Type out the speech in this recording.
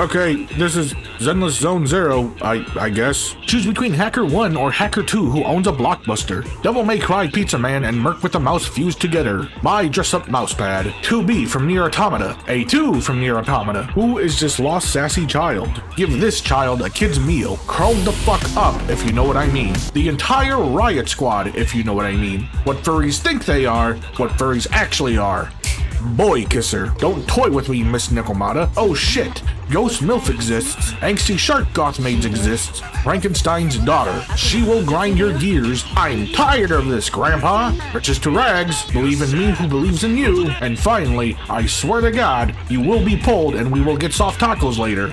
Okay, this is Zenless Zone Zero, I I guess. Choose between Hacker 1 or Hacker 2 who owns a blockbuster. Devil May Cry Pizza Man and Merc with the Mouse fused together. My dress up mousepad. 2B from Nier Automata. A2 from Nier Automata. Who is this lost sassy child? Give this child a kid's meal. Curled the fuck up, if you know what I mean. The entire Riot Squad, if you know what I mean. What furries think they are, what furries actually are. Boy kisser. Don't toy with me, Miss Nickelmata. Oh shit. Ghost MILF exists. Angsty Shark Goth Maids exists. Frankenstein's daughter. She will grind your gears. I'm tired of this, Grandpa. Riches to rags. Believe in me who believes in you. And finally, I swear to God, you will be pulled and we will get soft tacos later.